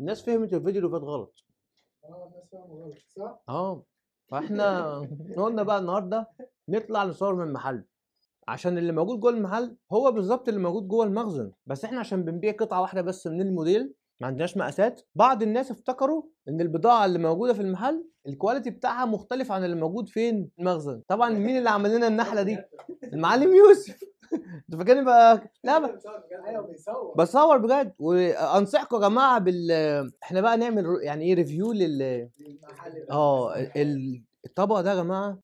الناس فهمت الفيديو اللي فات غلط. آه الناس فاهمه غلط صح؟ آه فإحنا قلنا بقى النهارده نطلع نصور من المحل. عشان اللي موجود جوه المحل هو بالظبط اللي موجود جوه المخزن. بس إحنا عشان بنبيع قطعة واحدة بس من الموديل ما عندناش مقاسات. بعض الناس افتكروا إن البضاعة اللي موجودة في المحل الكواليتي بتاعها مختلف عن اللي موجود فين؟ في المخزن. طبعا مين اللي عمل لنا النحلة دي؟ المعلم يوسف. انت فاكرني بقى لا بقى. بصور بجد وأنصحكم يا جماعة بال إحنا بقى نعمل يعني إيه ريفيو لل. آه ال- الطبق ده يا جماعة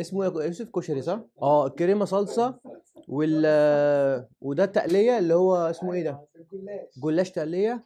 اسمه إيه يوسف كشري صح؟ آه كريمة صلصة وال وده التقلية اللي هو اسمه إيه ده؟ جلاش تقلية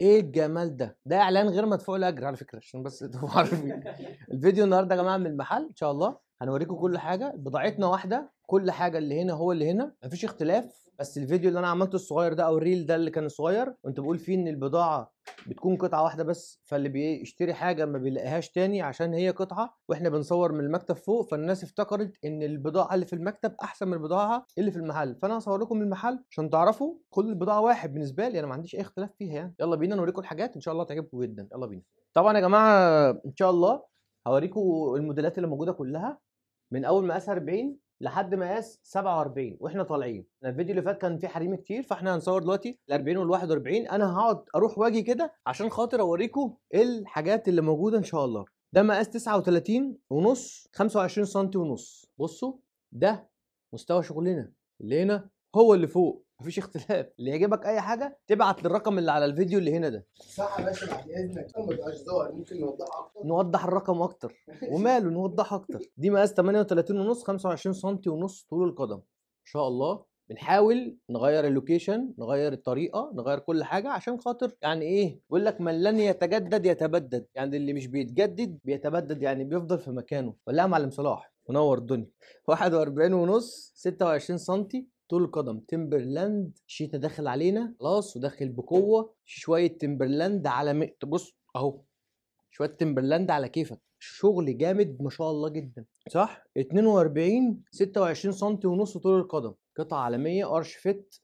إيه الجمال ده؟ ده إعلان غير مدفوع لأجر على فكرة عشان بس تبقوا عارفين الفيديو النهارده يا جماعة من المحل إن شاء الله هنوريكم كل حاجة. بضاعتنا واحدة كل حاجة اللي هنا هو اللي هنا. مفيش اختلاف بس الفيديو اللي أنا عملته الصغير ده أو الريل ده اللي كان الصغير كنت بقول فيه إن البضاعة بتكون قطعة واحدة بس فاللي بيشتري حاجة ما بيلاقيهاش تاني عشان هي قطعة وإحنا بنصور من المكتب فوق. فالناس افتكرت إن البضاعة اللي في المكتب أحسن من البضاعة اللي في المحل. فأنا هصور لكم المحل عشان تعرفوا كل البضاعه واحد بالنسبة لي. أنا ما عنديش أي اختلاف فيها يعني. يلا بينا نوريكم الحاجات. إن شاء الله تعجبكم جدا. يلا بينا. طبعا يا جماعة إن شاء الله هوريكم الموديلات اللي موجودة كلها. من أول مقاس 40 لحد مقاس 47 وإحنا طالعين. أنا الفيديو اللي فات كان فيه حريمي كتير فإحنا هنصور دلوقتي ال 40 وال 41 أنا هقعد أروح وأجي كده عشان خاطر أوريكم الحاجات اللي موجودة إن شاء الله. ده مقاس 39 ونص 25 سم ونص. بصوا ده مستوى شغلنا. اللي هنا هو اللي فوق. مفيش اختلاف. اللي يعجبك أي حاجة تبعت للرقم اللي على الفيديو اللي هنا ده. صح يا باشا بعد اذنك ما تبقاش ظاهر ممكن نوضحها أكتر؟ نوضح الرقم أكتر. وماله نوضح أكتر. دي مقاس 38 ونص 25 سم ونص طول القدم. إن شاء الله بنحاول نغير اللوكيشن نغير الطريقة نغير كل حاجة عشان خاطر يعني إيه بيقول لك من لن يتجدد يتبدد. يعني اللي مش بيتجدد بيتبدد يعني بيفضل في مكانه. ولا يا معلم صلاح منور الدنيا. 41 ونص 26 سم طول القدم. تمبرلاند شتا داخل علينا خلاص وداخل بقوة. شوية تمبرلاند على م... بص أهو. شوية تمبرلاند على كيفك. شغل جامد ما شاء الله جدا. صح؟ 42 26 سم ونص طول القدم. قطعة عالميه Arch Fit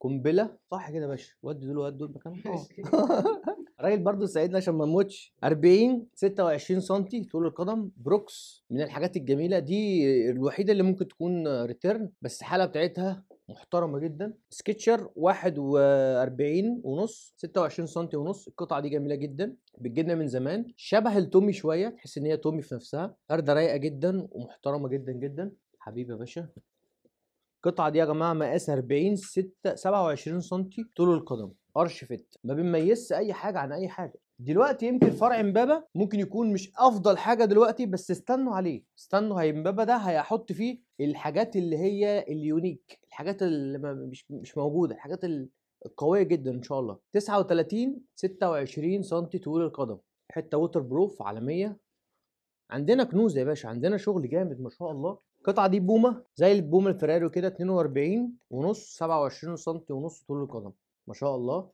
قنبلة. صح كده يا باشا. ودي دول ودي دول مكانهم. الراجل برضه ساعدنا عشان ما نموتش. 40 26 سم طول القدم. بروكس من الحاجات الجميلة دي الوحيدة اللي ممكن تكون return بس الحالة بتاعتها محترمة جدا. سكتشر 41 ونص 26 سم ونص. القطعة دي جميلة جدا. بتجيلنا من زمان. شبه التومي شوية تحس إن هي تومي في نفسها. فرده رايقة جدا ومحترمة جدا جدا. حبيبي يا باشا. القطعة دي يا جماعة مقاس 40 6 27 سم طول القدم. Arch Fit ما بنميزش أي حاجة عن أي حاجة. دلوقتي يمكن فرع امبابة ممكن يكون مش أفضل حاجة دلوقتي بس استنوا عليه. استنوا هي امبابة ده هيحط فيه الحاجات اللي هي ال unique الحاجات اللي مش مش موجودة الحاجات ال- القوية جدا إن شاء الله. 39 26 سم طول القدم. حتة waterproof عالمية. عندنا كنوز يا باشا عندنا شغل جامد ما شاء الله. القطعه دي بوما زي البوما الفراري كده 42 ونص 27 سم ونص طول القدم. ما شاء الله.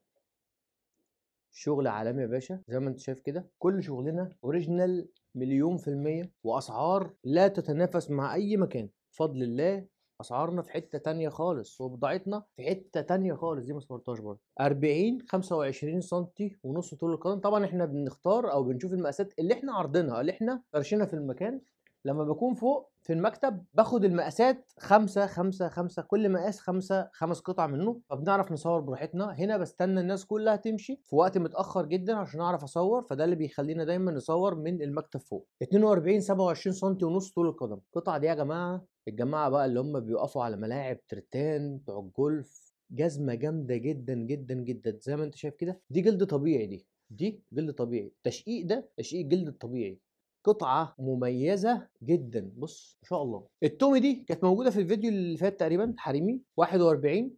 شغل عالمي يا باشا زي ما انت شايف كده. كل شغلنا original مليون في المية وأسعار لا تتنافس مع أي مكان. بفضل الله أسعارنا في حتة تانية خالص وبضاعتنا في حتة تانية خالص. دي ما صورتهاش برضه. 40 25 سم ونص طول القدم طبعا إحنا بنختار أو بنشوف المقاسات اللي إحنا عارضينها اللي إحنا فرشينها في المكان. لما بكون فوق في المكتب باخد المقاسات خمسة خمسة خمسة كل مقاس خمسة خمس قطع منه فبنعرف نصور براحتنا. هنا بستنى الناس كلها تمشي في وقت متأخر جدا عشان أعرف أصور فده اللي بيخلينا دايما نصور من المكتب فوق. 42 27 سم ونص طول القدم. القطعة دي يا جماعة الجماعة بقى اللي هم بيقفوا على ملاعب ترتان بتوع الجولف جزمة جامدة جدا جدا جدا. زي ما أنت شايف كده دي جلد طبيعي دي. دي جلد طبيعي. التشقيق ده تشقيق جلد الطبيعي قطعة مميزة جدا. بص ما شاء الله. التومي دي كانت موجودة في الفيديو اللي فات تقريبا حريمي 41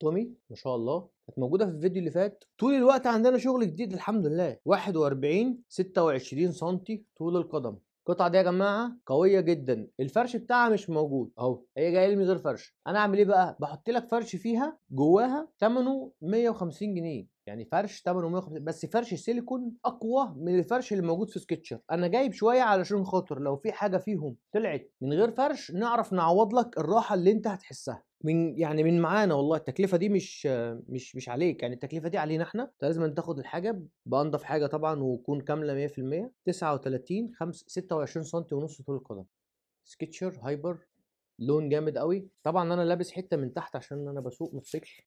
تومي ما شاء الله كانت موجودة في الفيديو اللي فات. طول الوقت عندنا شغل جديد الحمد لله. 41 26 سم طول القدم. القطعة دي يا جماعة قوية جدا. الفرش بتاعها مش موجود. أهو هي جاية لي من غير فرش. أنا أعمل إيه بقى؟ بحط لك فرش فيها جواها ثمنه 150 جنيه. يعني فرش ثمنه 150 بس فرش سيليكون أقوى من الفرش اللي موجود في سكتشر. أنا جايب شوية علشان خاطر لو في حاجة فيهم طلعت من غير فرش نعرف نعوض لك الراحة اللي أنت هتحسها. من يعني من معانا والله التكلفة دي مش مش مش عليك يعني التكلفة دي علينا إحنا أنت لازم تاخد الحاجة بأنضف حاجة طبعا وتكون كاملة 100% 39 5 26 سم ونص طول القدم. سكتشر هايبر لون جامد قوي طبعا أنا لابس حتة من تحت عشان أنا بسوق موتوسيكل؟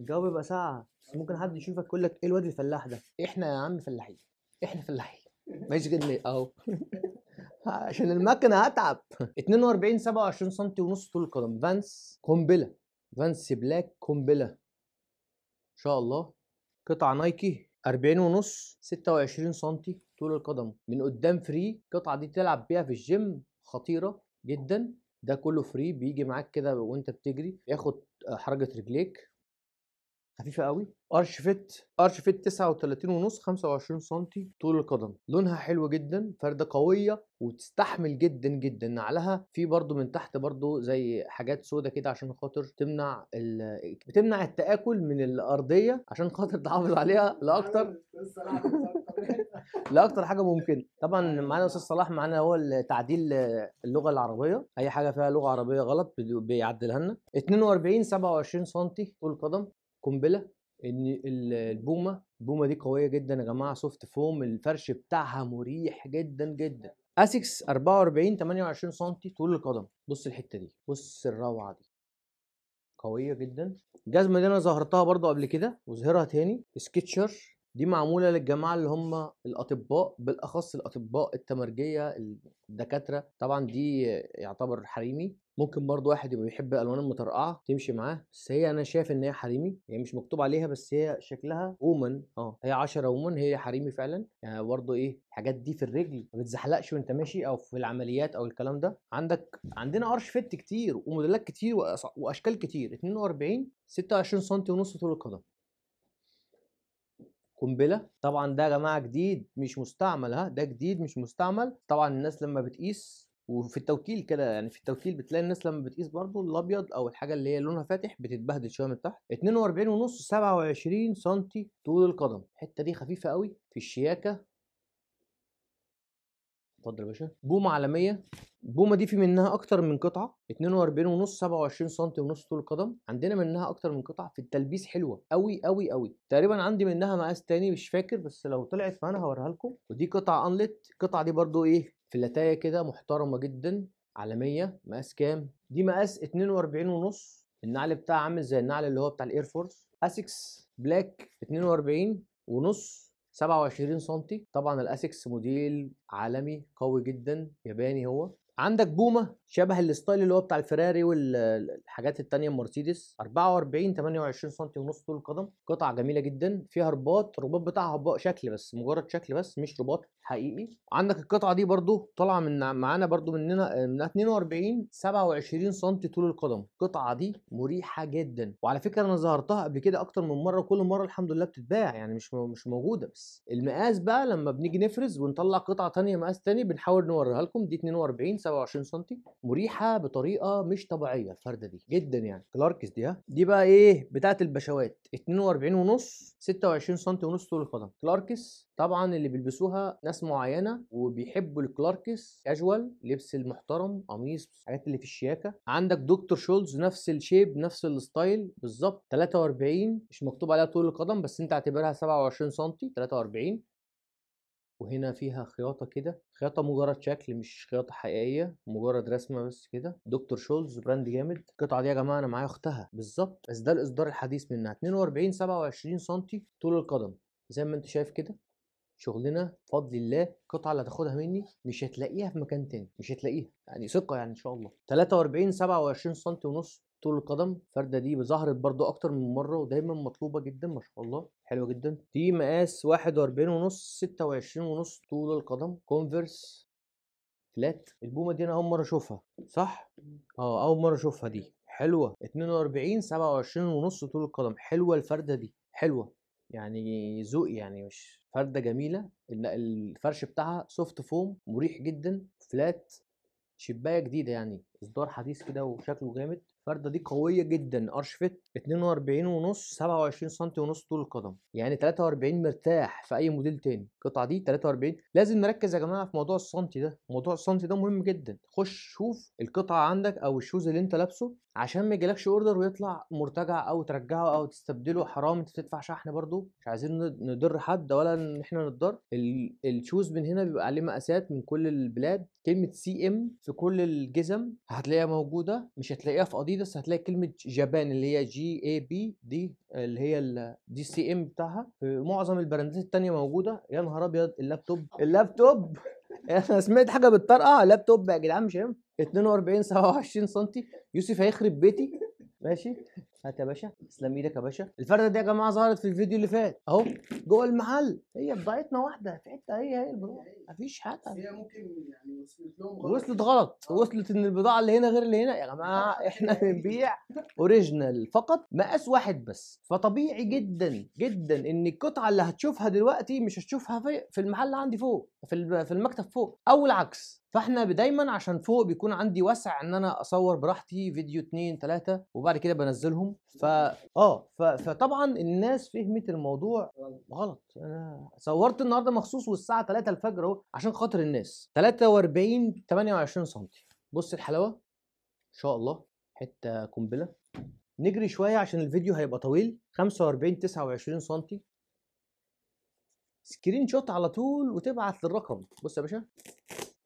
الجو بيبقى ساقع. بس ممكن حد يشوفك يقول لك إيه الواد الفلاح ده؟ إحنا يا عم فلاحين. إحنا فلاحين. ماشي كده أهو. عشان المكنة هتعب. 42 27 سم ونص طول القدم. فانس قنبله فانس black قنبله إن شاء الله. قطعه نايكي 40 ونص 26 سم طول القدم. من قدام free. القطعة دي تلعب بيها في الجيم. خطيرة جدا. ده كله free. بيجي معاك كده وانت بتجري. ياخد حركة رجليك. خفيفة قوي Arch Fit Arch Fit 39 ونص 25 سم طول القدم. لونها حلو جدا فردة قوية وتستحمل جدا جدا. نعلها في برضو من تحت برضو زي حاجات سودا كده عشان خاطر تمنع ال... بتمنع التآكل من الأرضية عشان خاطر تحافظ عليها. لاكتر لاكتر حاجة ممكن. طبعا معانا أستاذ صلاح معانا هو تعديل اللغة العربية. أي حاجة فيها لغة عربية غلط بيعدلها لنا. 42 27 سم طول القدم. قنبلة إن البوما البوما دي قوية جدا يا جماعة soft foam الفرش بتاعها مريح جدا جدا. اسكس 44 28 سم طول القدم. بص الحتة دي بص الروعة دي. قوية جدا. الجزمة دي أنا ظهرتها برضو قبل كده وظهرها تاني. سكتشر دي معمولة للجماعة اللي هم الأطباء بالأخص الأطباء التمرجية الدكاترة. طبعا دي يعتبر حريمي. ممكن برضو واحد يبقى بيحب الالوان المفرقعة تمشي معاه بس هي أنا شايف إن هي حريمي هي مش مكتوب عليها بس هي شكلها women آه هي 10 women هي حريمي فعلا. يعني برضو إيه الحاجات دي في الرجل ما بتزحلقش وأنت ماشي أو في العمليات أو الكلام ده. عندك عندنا Arch Fit كتير وموديلات كتير وأشكال كتير. 42 26 سم ونص طول القدم. قنبلة. طبعا ده يا جماعة جديد مش مستعمل ها؟ ده جديد مش مستعمل. طبعا الناس لما بتقيس وفي التوكيل كده يعني في التوكيل بتلاقي الناس لما بتقيس برضو الأبيض أو الحاجة اللي هي لونها فاتح بتتبهدل شوية من تحت. 42 ونص 27 سم طول القدم. الحتة دي خفيفة قوي في الشياكة. اتفضل يا باشا. بومة عالمية. البوما دي في منها أكتر من قطعة. 42 ونص 27 سم ونص طول القدم. عندنا منها أكتر من قطعة في التلبيس حلوة. قوي قوي قوي. تقريبا عندي منها مقاس تاني مش فاكر بس لو طلعت فأنا هوريها لكم. ودي قطعة انلت القطعة دي برضو إيه؟ فلاتايه كده محترمة جدا عالمية مقاس كام؟ دي مقاس 42 ونص النعل بتاعها عامل زي النعل اللي هو بتاع ال Air Force اسكس black 42 ونص 27 سم طبعا ال ASICS موديل عالمي قوي جدا ياباني هو. عندك بومة شبه ال style اللي هو بتاع الفراري والحاجات التانية مرسيدس 44 28 سم ونص طول القدم قطعة جميلة جدا فيها رباط الرباط بتاعها شكل بس مجرد شكل بس مش رباط حقيقي. عندك القطعة دي برضو طالعة من معانا برضو مننا من 42 27 سم طول القدم. القطعة دي مريحة جدا. وعلى فكرة أنا ظهرتها قبل كده أكتر من مرة كل مرة الحمد لله بتتباع يعني مش مش موجودة بس. المقاس بقى لما بنيجي نفرز ونطلع قطعة تانية مقاس تاني بنحاول نوريها لكم دي 42 27 سم مريحة بطريقة مش طبيعية الفردة دي جدا يعني. Clarks دي ها؟ دي بقى إيه؟ بتاعت البشوات 42 ونص 26 سم ونص طول القدم. Clarks طبعا اللي بيلبسوها ناس معينة وبيحبوا ال Clarks casual لبس المحترم قميص الحاجات اللي في الشياكة. عندك Dr. Scholl's نفس ال shape نفس ال style بالظبط. 43 مش مكتوب عليها طول القدم بس أنت اعتبرها 27 سم 43 وهنا فيها خياطة كده خياطة مجرد شكل مش خياطة حقيقية مجرد رسمة بس كده. Dr. Scholl's brand جامد. القطعة دي يا جماعة أنا معايا أختها. بالظبط. بس ده الإصدار الحديث منها. 42 27 سم طول القدم. زي ما أنت شايف كده. شغلنا بفضل الله القطعة اللي هتاخدها مني مش هتلاقيها في مكان تاني. مش هتلاقيها. يعني ثقة يعني إن شاء الله. 43 27 سم ونص طول القدم الفرده دي ظهرت برضو أكتر من مرة ودايما مطلوبة جدا ما شاء الله حلوة جدا. دي مقاس 41 ونص 26 ونص طول القدم Converse flat ال Puma دي أنا أول مرة أشوفها صح؟ آه أول مرة أشوفها دي. حلوة. 42 27 ونص طول القدم. حلوة الفردة دي حلوة. يعني ذوق يعني مش فردة جميلة. الفرش بتاعها soft foam مريح جدا flat شباية جديدة يعني. إصدار حديث كده وشكله جامد. الفرده دي قويه جدا Arch Fit 42 ونص 27 سم ونص طول القدم. يعني 43 مرتاح في أي موديل تاني. القطعه دي 43 لازم نركز يا جماعة في موضوع السنتي ده. موضوع السنتي ده مهم جدا. خش شوف القطعة عندك أو ال shoes اللي أنت لابسه عشان ما يجيلكش order ويطلع مرتجع أو ترجعه أو تستبدله. حرام أنت تدفع شحن برضو مش عايزين نضر حد ولا إن إحنا نتضر. ال- ال shoes من هنا بيبقى عليه مقاسات من كل البلاد. كلمة CM في كل الجزم هتلاقيها موجودة. مش هتلاقيها في اديداس هتلاقي كلمة Japan اللي هي J A P دي اللي هي دي ال CM بتاعها في معظم البراندات التانية موجودة. يا نهار أبيض اللابتوب. اللابتوب؟ أنا سمعت حاجة بالطرقه لابتوب يا جدعان مش هينفع 42 27 سم يوسف هيخرب بيتي. ماشي. هات يا باشا تسلم إيدك يا باشا. الفردة دي يا جماعة ظهرت في الفيديو اللي فات. اهو جوه المحل. هي بضاعتنا واحدة في حتة هي هي البضاعه مفيش حاجة. هي ممكن يعني وصلت لهم غلط. وصلت غلط. وصلت إن البضاعة اللي هنا غير اللي هنا. يا جماعة إحنا بنبيع اوريجينال فقط مقاس واحد بس. فطبيعي جدا جدا إن القطعة اللي هتشوفها دلوقتي مش هتشوفها في في المحل عندي فوق في في المكتب فوق. أو العكس. فإحنا دايما عشان فوق بيكون عندي وسع إن أنا أصور براحتي فيديو اتنين تلاتة وبعد كده بنزلهم. ف آه ف... فطبعا الناس فهمت الموضوع غلط. أنا صورت النهارده مخصوص والساعة 3 الفجر أهو عشان خاطر الناس. 43 28 سم بص الحلاوة إن شاء الله حتة قنبلة. نجري شوية عشان الفيديو هيبقى طويل. 45 29 سم screenshot على طول وتبعت للرقم. بص يا باشا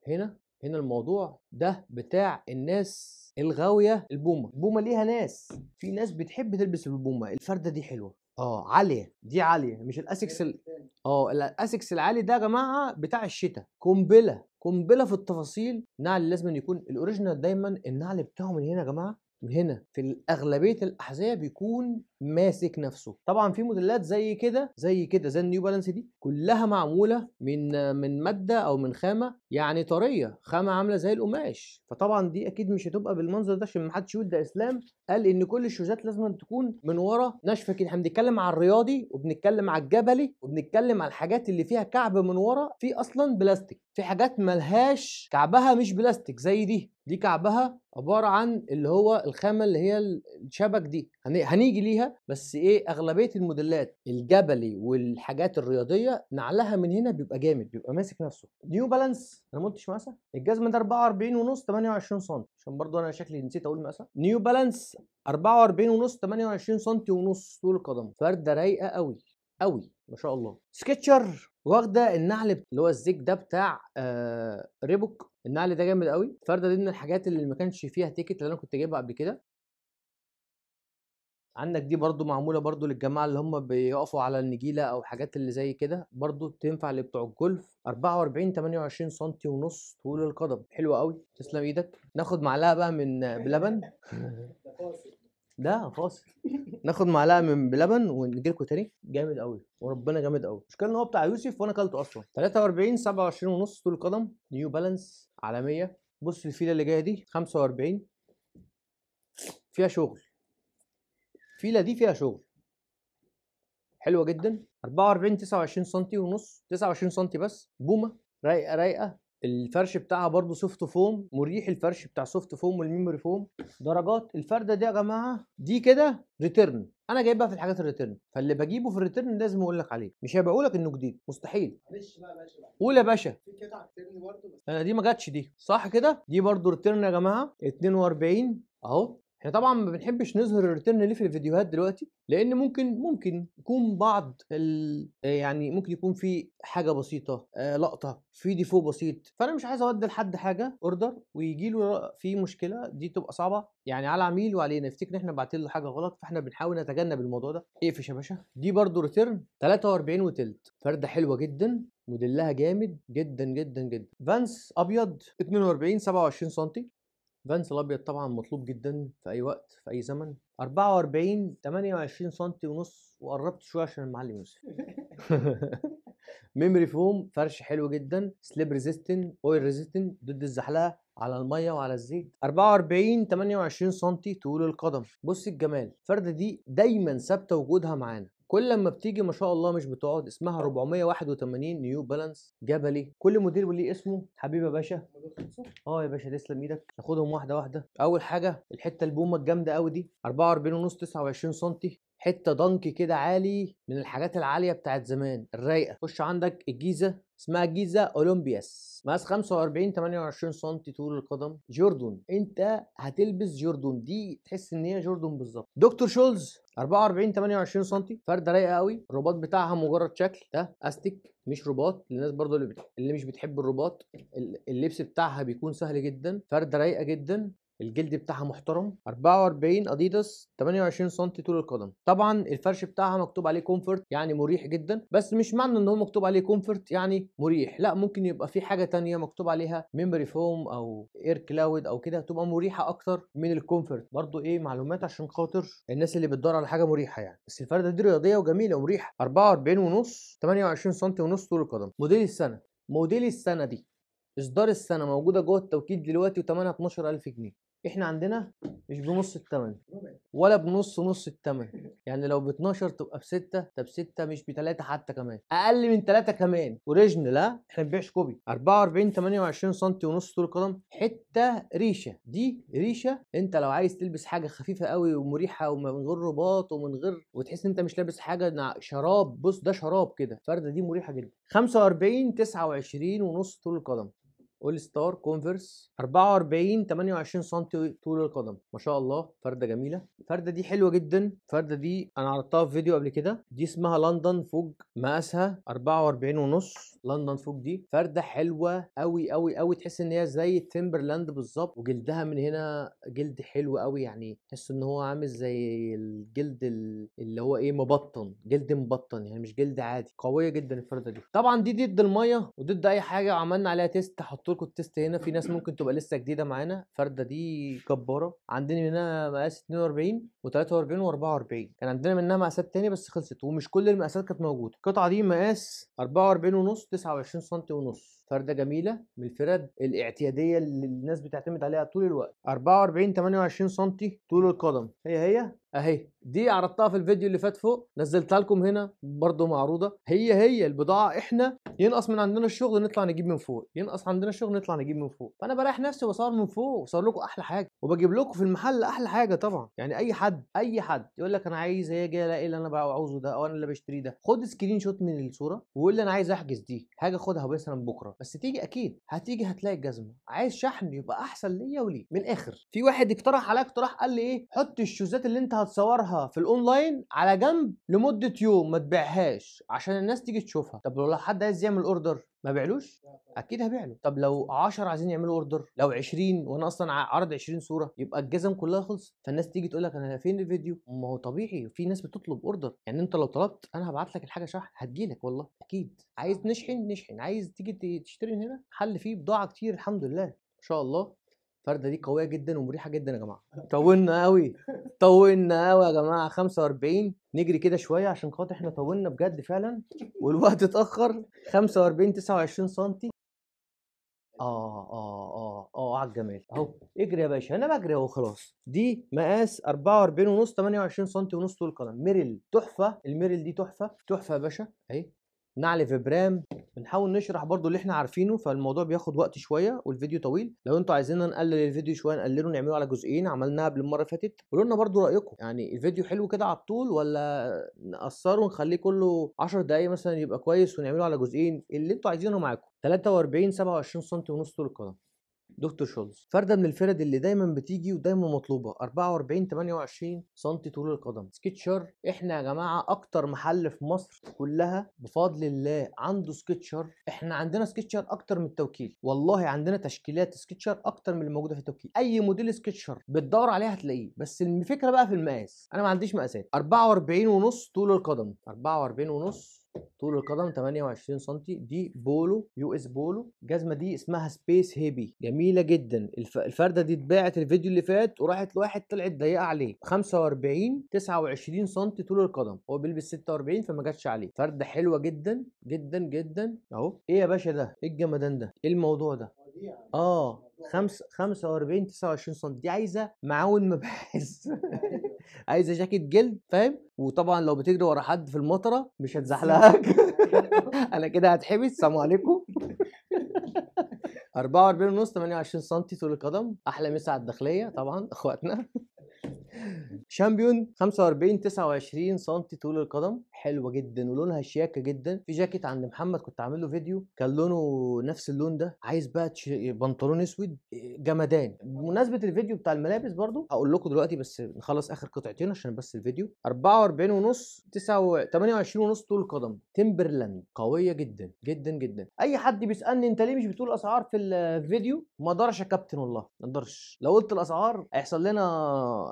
هنا هنا الموضوع ده بتاع الناس الغاوية ال Puma. ال Puma ليها ناس. في ناس بتحب تلبس البومة. الفردة دي حلوة. آه عالية. دي عالية. مش ال ASICS ال... آه ال ASICS العالي ده يا جماعة بتاع الشتاء. قنبلة. قنبلة في التفاصيل. نعل لازم يكون ال original دايما النعل بتاعه من هنا يا جماعة؟ من هنا. في أغلبية الأحذية بيكون ماسك نفسه. طبعا في موديلات زي كده زي كده زي ال New Balance دي كلها معمولة من من مادة أو من خامة يعني طرية خامة عاملة زي القماش. فطبعا دي أكيد مش هتبقى بالمنظر ده عشان ما حدش يقول ده إسلام قال إن كل الشوزات لازم تكون من ورا ناشفة كده. إحنا بنتكلم على الرياضي وبنتكلم على الجبلي وبنتكلم على الحاجات اللي فيها كعب من ورا في أصلا بلاستيك. في حاجات ملهاش كعبها مش بلاستيك زي دي. دي كعبها عبارة عن اللي هو الخامة اللي هي الشبك دي. هنيجي ليها بس إيه أغلبية الموديلات الجبلي والحاجات الرياضية نعلها من هنا بيبقى جامد بيبقى ماسك نفسه. New Balance أنا ما قلتش مقاسها؟ الجزمة ده 44 ونص 28 سم عشان برضو أنا شكلي نسيت أقول مقاسها. New Balance 44 ونص 28 سم ونص طول القدم. فردة رايقة قوي قوي ما شاء الله. Skechers واخدة النعل اللي هو الزيك ده بتاع آه Reebok النعل ده جامد قوي الفرده دي من الحاجات اللي ما كانش فيها ticket اللي أنا كنت جايبها قبل كده. عندك دي برضو معمولة برضو للجماعة اللي هم بيقفوا على النجيلة أو حاجات اللي زي كده برضو تنفع اللي بتوع الجولف 44 28 سم ونص طول القدم. حلوة قوي تسلم إيدك. ناخد معلقة بقى من بلبن. ده فاصل. ده فاصل ناخد معلقة من بلبن ونجي لكم تاني. جامد قوي وربنا جامد قوي المشكلة إن هو بتاع يوسف وأنا أكلته أصلا. 43 27 ونص طول القدم. New Balance عالمية. بص الفيلة اللي جاية دي 45 فيها شغل. الفيله دي فيها شغل. حلوة جدا. 44 29 سم ونص 29 سم بس. بومة رايقه رايقة. الفرش بتاعها برضو soft foam مريح الفرش بتاع soft foam وال memory foam درجات الفردة دي يا جماعة دي كده return أنا جايبها في الحاجات ال return فاللي بجيبه في ال return لازم أقول لك عليه. مش هيبقى لك إنه جديد. مستحيل. معلش بقى يا باشا. قول يا باشا. في قطع برضه بس. أنا دي ما جاتش دي. صح كده؟ دي برضو return يا جماعة. 42 أهو. إحنا طبعا ما بنحبش نظهر ال return ليه في الفيديوهات دلوقتي لأن ممكن ممكن يكون بعض ال... يعني ممكن يكون في حاجة بسيطة آه لقطة في défaut بسيط. فأنا مش عايز أودي لحد حاجة order ويجي له في مشكلة دي تبقى صعبة. يعني على عميل وعلينا. يفتكر إن إحنا باعتين له حاجة غلط فإحنا بنحاول نتجنب الموضوع ده. اقفش يا باشا. دي برضو return 43 وتلت. فردة حلوة جدا موديلها جامد جدا جدا جدا. Vans أبيض 42 27 سم Vans الأبيض طبعا مطلوب جدا في أي وقت في أي زمن. 44 28 سم ونص وقربت شوية عشان المعلم يوسف. memory foam فرش حلو جدا. slip resistant oil resistant ضد الزحلقة على المية وعلى الزيت. 44 28 سم طول القدم. بص الجمال الفردة دي دايما ثابتة وجودها معانا. كل لما بتيجي ما شاء الله مش بتقعد اسمها 481 New Balance جبلي. كل موديل وليه اسمه. حبيبي يا باشا. آه يا باشا تسلم إيدك. ناخدهم واحدة واحدة. أول حاجة الحتة البومة الجامدة قوي دي 44 ونص 29 سم حتة ضنك كده عالي من الحاجات العالية بتاعت زمان الرايقة. خش عندك الجيزة اسمها جيزة أولمبياس. مقاس 45 28 سم طول القدم. جوردون. انت هتلبس جوردون. دي تحس ان هي جوردون بالظبط. دكتور شولز 44 28 سم فرده رايقة قوي الرباط بتاعها مجرد شكل ده أستيك مش رباط للناس برضو اللي, بت... اللي مش بتحب الرباط ال- اللبس بتاعها بيكون سهل جدا. فرده رايقة جدا. الجلد بتاعها محترم. 44 اديداس 28 سم طول القدم. طبعا الفرش بتاعها مكتوب عليه comfort يعني مريح جدا. بس مش معنى إن هو مكتوب عليه comfort يعني مريح. لا ممكن يبقى في حاجة تانية مكتوب عليها memory foam أو air cloud أو كده تبقى مريحة أكتر من ال comfort برضو إيه معلومات عشان خاطر الناس اللي بتدور على حاجة مريحة يعني. بس الفردة دي رياضية وجميلة ومريحة. 44 ونص 28 سم ونص طول القدم. موديل السنة. موديل السنة دي. إصدار السنة موجودة جوه التوكيل دلوقتي وثمنها 12000 جنيه. إحنا عندنا مش بنص الثمن ولا بنص نص الثمن يعني لو ب 12 تبقى بستة طب 6 مش بتلاتة حتى كمان. أقل من 3 كمان. original لا إحنا ما بنبيعش copy. 44 28 سم ونص طول القدم. حتة ريشة. دي ريشة. انت لو عايز تلبس حاجة خفيفة قوي ومريحة ومن غير رباط ومن غير وتحس إن انت مش لابس حاجة شراب. بص ده شراب كده. الفرده دي مريحة جدا. 45 29 ونص طول القدم. All Star Converse 44 28 سم طول القدم. ما شاء الله فردة جميلة. الفرده دي حلوة جدا. الفرده دي أنا عرضتها في فيديو قبل كده. دي اسمها London Fog مقاسها 44 ونص. London Fog دي. فردة حلوة قوي قوي قوي تحس إن هي زي Timberland بالظبط. وجلدها من هنا جلد حلو قوي يعني. تحس إن هو عامل زي الجلد ال- اللي هو إيه مبطن. جلد مبطن يعني مش جلد عادي. قوية جدا الفردة دي. طبعا دي ضد المية وضد أي حاجة عملنا عليها test هحط لكم ال test هنا في ناس ممكن تبقى لسه جديدة معانا الفرده دي جباره عندنا منها مقاس 42 و43 و44 كان عندنا منها مقاسات تاني بس خلصت ومش كل المقاسات كانت موجودة. القطعة دي مقاس 44 ونص 29 سم ونص. فردة جميلة من الفرد الاعتيادية اللي الناس بتعتمد عليها طول الوقت. 44 28 سم طول القدم. هي هي أهي دي عرضتها في الفيديو اللي فات فوق نزلتها لكم هنا برضو معروضة. هي هي البضاعة إحنا ينقص من عندنا الشغل نطلع نجيب من فوق. ينقص عندنا الشغل نطلع نجيب من فوق. فأنا بريح نفسي وبصور من فوق وبصور لكم أحلى حاجة. وبجيب لكم في المحل أحلى حاجة طبعا. يعني أي حد أي حد يقول لك أنا عايز هي جاي الاقي اللي أنا عاوزه ده أو أنا اللي بشتريه ده. خد screenshot من الصورة وقول لي أنا عايز أحجز دي. حاجة خدها مثلا بكرة. بس تيجي أكيد هتيجي هتلاقي الجزمة. عايز شحن يبقى أحسن ليا وليك. من الآخر. في واحد اقترح عليا اقتراح قال لي إيه؟ حط الشوزات اللي أنت هتصورها في الأونلاين على جنب لمدة يوم ما تبيعهاش عشان الناس تيجي تشوفها. طب لو حد عايز يعمل order ما بيعلوش أكيد هبيع له طب لو 10 عايزين يعملوا order لو 20 وأنا أصلا ع- عارض 20 صورة يبقى الجزم كلها خلصت. فالناس تيجي تقول لك أنا فين الفيديو؟ ما هو طبيعي في ناس بتطلب order يعني أنت لو طلبت أنا هبعت لك الحاجة شحن هتجيلك والله أكيد. عايز نشحن؟ نشحن. عايز تيجي تشتري من هنا؟ حل فيه بضاعة كتير الحمد لله. ما شاء الله. الفردة دي قوية جدا ومريحة جدا يا جماعة. طولنا قوي طولنا قوي يا جماعة. 45 نجري كده شوية عشان خاطر إحنا طولنا بجد فعلا. والوقت اتأخر. 45 29 سم آه آه آه آه على الجمال. أهو. اجري يا باشا. أنا بجري أهو خلاص. دي مقاس 44 ونص 28 سم ونص طول القدم Merrell تحفة. ال Merrell دي تحفة. تحفة يا باشا. أهي. نعل Vibram بنحاول نشرح برضو اللي إحنا عارفينه فالموضوع بياخد وقت شوية والفيديو طويل. لو أنتوا عايزيننا نقلل الفيديو شوية نقلله نعمله على جزئين عملناها قبل المرة اللي فاتت. قولوا لنا برضو رأيكم. يعني الفيديو حلو كده على الطول ولا نقصره ونخليه كله 10 دقايق مثلا يبقى كويس ونعمله على جزئين؟ اللي أنتوا عايزينه معاكم. 43 27 سم ونص طول القدم Dr. Scholl's. فرده من الفرد اللي دايما بتيجي ودايما مطلوبة. 44 28 سم طول القدم. Skechers إحنا يا جماعة أكتر محل في مصر كلها بفضل الله عنده Skechers إحنا عندنا Skechers أكتر من التوكيل. والله عندنا تشكيلات Skechers أكتر من اللي موجودة في التوكيل. أي موديل Skechers بتدور عليه هتلاقيه. بس الفكرة بقى في المقاس. أنا ما عنديش مقاسات. 44 ونص طول القدم. 44 ونص طول القدم 28 سم دي Polo US Polo. الجزمه دي اسمها Space Hippie. جميلة جدا. الف... الفردة دي اتباعت الفيديو اللي فات وراحت لواحد طلعت ضيقة عليه. 45 29 سم طول القدم. هو بيلبس 46 فما جاتش عليه. فردة حلوة جدا جدا جدا. أهو. إيه يا باشا ده؟ إيه الجمدان ده؟ إيه الموضوع ده؟ آه. خمس 45 29 سم دي عايزة معاون مباحث. عايزة جاكيت جلد فاهم؟ وطبعا لو بتجري ورا حد في المطرة مش هتزحلقك. أنا كده هتحبس السلام عليكم. 44 ونص 28 سم طول القدم أحلى مسا على الداخلية طبعا إخواتنا. شامبيون 45 29 سم طول القدم. حلوة جدا ولونها شياكة جدا. في جاكيت عند محمد كنت عامل له فيديو كان لونه نفس اللون ده. عايز بقى تش... بنطلون أسود جمدان. بمناسبة الفيديو بتاع الملابس برضو هقول لكم دلوقتي بس نخلص آخر قطعتين عشان بس الفيديو. 44 ونص 9 28 ونص طول القدم تمبرلاند قوية جدا جدا جدا. أي حد بيسألني أنت ليه مش بتقول أسعار في الفيديو؟ ما أقدرش يا كابتن والله ما أقدرش. لو قلت الأسعار هيحصل لنا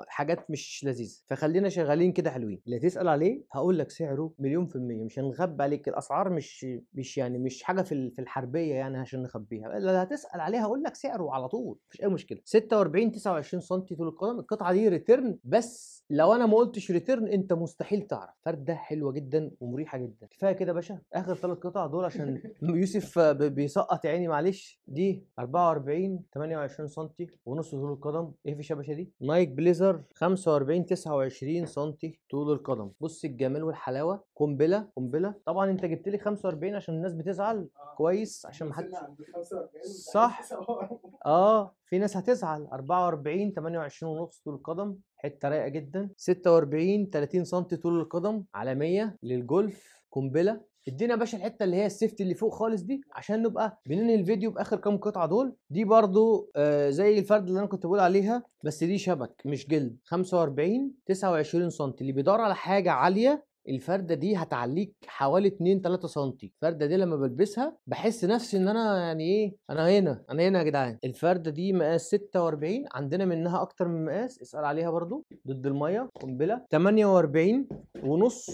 حاجات مش لذيذة فخلينا شغالين كده حلوين. اللي تسأل عليه هقول لك سعره مليون في المية مش هنخبي عليك الأسعار مش مش يعني مش حاجة في في الحربية يعني عشان نخبيها. اللي هتسأل عليها هقول لك سعره على طول مفيش أي مشكلة. 46 29 سم طول القدم القطعة دي return بس لو أنا ما قلتش return أنت مستحيل تعرف. فرده حلوة جدا ومريحة جدا. كفاية كده يا باشا آخر ثلاث قطع دول عشان يوسف بيسقط عيني معلش. دي 44 28 سم ونص طول القدم. إيه في يا باشا دي نايك بليزر 45 29 سم طول القدم. بص الجمال والحلاوة قنبلة قنبلة. طبعا أنت جبت لي 45 عشان الناس بتزعل. كويس عشان ما حد وصلنا عند 45 صح. آه في ناس هتزعل. 44 28 ونص طول القدم. حتة رايقة جدا. 46 30 سم طول القدم. عالميه للجولف. قنبلة. ادينا يا باشا الحتة اللي هي السيفتي اللي فوق خالص دي عشان نبقى بننهي الفيديو بآخر كام قطعة دول. دي برضو آه زي الفرد اللي أنا كنت بقول عليها بس دي شبك مش جلد. 45 29 سم اللي بيدور على حاجة عالية الفردة دي هتعليك حوالي 2 3 سم الفردة دي لما بلبسها بحس نفسي إن أنا يعني إيه أنا هنا أنا هنا يا جدعان. الفردة دي مقاس 46 عندنا منها أكتر من مقاس اسأل عليها برضو ضد المية قنبلة 48 ونص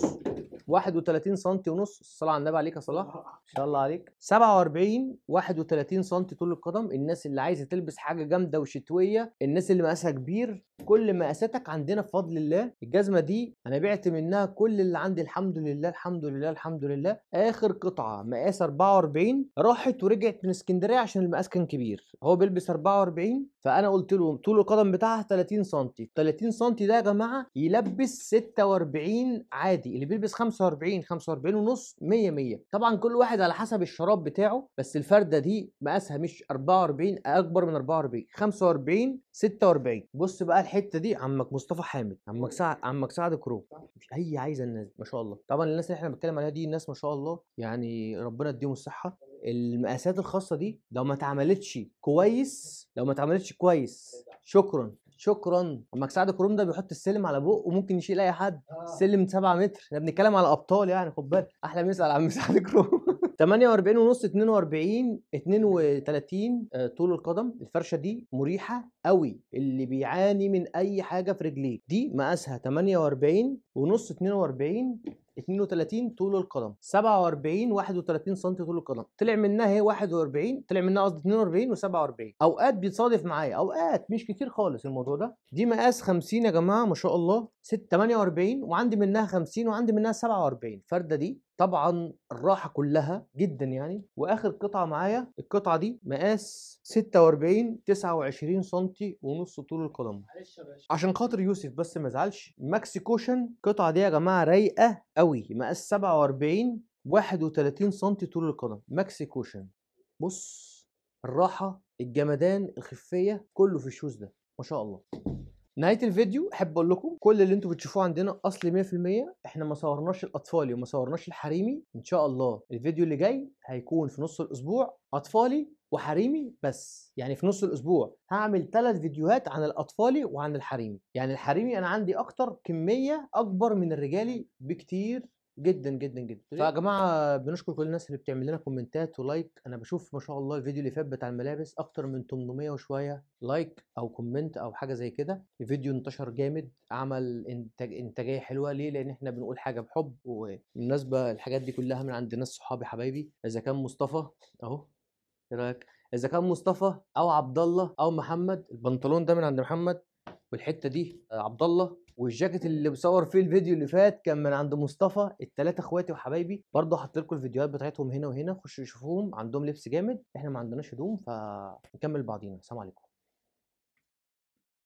31 سم ونص. الصلاة على النبي عليك يا صلاح. ما شاء الله عليك. 47 31 سم طول القدم. الناس اللي عايزة تلبس حاجة جامدة وشتوية الناس اللي مقاسها كبير كل مقاساتك عندنا بفضل الله. الجزمة دي أنا بعت منها كل اللي عندي الحمد لله الحمد لله الحمد لله. آخر قطعة مقاس 44 راحت ورجعت من اسكندرية عشان المقاس كان كبير. هو بيلبس 44 فأنا قلت له طول القدم بتاعها 30 سم 30 سم ده يا جماعة يلبس 46 عادي اللي بيلبس 45 45 ونص 100 100 طبعا كل واحد على حسب الشراب بتاعه بس الفردة دي مقاسها مش 44 أكبر من 44 45 46 بص بقى الحتة دي عمك مصطفى حامد عمك سعد عمك سعد كرو هي عايزة الناس ما شاء الله. طبعا الناس اللي إحنا بنتكلم عليها دي الناس ما شاء الله يعني ربنا يديهم الصحة. المقاسات الخاصة دي لو ما اتعملتش كويس لو ما اتعملتش كويس شكرا شكرا. عمك سعد كروم ده بيحط السلم على بقه وممكن يشيل أي حد. سلم 7 متر. إحنا بنتكلم على أبطال يعني خد بالك. أحلى مسا على عم سعد كروم. 48 ونص 42 32 آه، طول القدم. الفرشة دي مريحة قوي. اللي بيعاني من أي حاجة في رجليه دي مقاسها 48 ونص 42 32 طول القدم 47 31 سم طول القدم طلع منها هي 41 طلع منها قصدي 42 و47 أوقات بيتصادف معايا أوقات مش كتير خالص الموضوع ده. دي مقاس 50 يا جماعة ما شاء الله 6 48 وعندي منها 50 وعندي منها 47 الفرده دي طبعا الراحة كلها جدا يعني. وآخر قطعة معايا القطعة دي مقاس 46 29 سم ونص طول القدم. معلش يا باشا. عشان خاطر يوسف بس ما يزعلش Max Cushion القطعة دي يا جماعة رايقة قوي مقاس 47 31 سم طول القدم Max Cushion بص الراحة الجمدان الخفية كله في ال shoes ده ما شاء الله. نهاية الفيديو أحب أقول لكم كل اللي أنتم بتشوفوه عندنا أصلي 100% إحنا ما صورناش الاطفالي وما صورناش الحريمي. إن شاء الله الفيديو اللي جاي هيكون في نص الأسبوع أطفالي وحريمي بس. يعني في نص الأسبوع هعمل ثلاث فيديوهات عن الأطفالي وعن الحريمي. يعني الحريمي أنا عندي أكتر كمية أكبر من الرجالي بكتير. جدا جدا جدا. فيا جماعة بنشكر كل الناس اللي بتعمل لنا كومنتات و like. أنا بشوف ما شاء الله الفيديو اللي فات بتاع الملابس أكتر من 800 وشوية like أو comment أو حاجة زي كده. الفيديو انتشر جامد عمل إنتاج إنتاجية حلوة. ليه؟ لأن إحنا بنقول حاجة بحب. وبالمناسبة الحاجات دي كلها من عند ناس صحابي حبايبي. إذا كان مصطفى أهو إيه رأيك؟ إذا كان مصطفى أو عبد الله أو محمد البنطلون ده من عند محمد والحتة دي عبد الله والجاكيت اللي بصور فيه الفيديو اللي فات كان من عند مصطفى التلاتة اخواتي وحبايبي. برضه حاطط لكم الفيديوهات بتاعتهم هنا وهنا خشوا شوفوهم عندهم لبس جامد. إحنا ما عندناش هدوم فنكمل بعضينا. السلام عليكم.